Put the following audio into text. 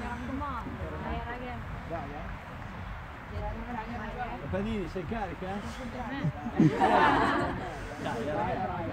Eh, eh. Dai, eh. Panini, sei carica? Eh? Dai, ragazzi.